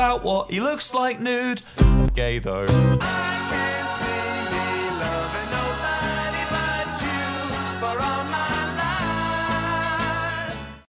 about what he looks like nude. Gay though. I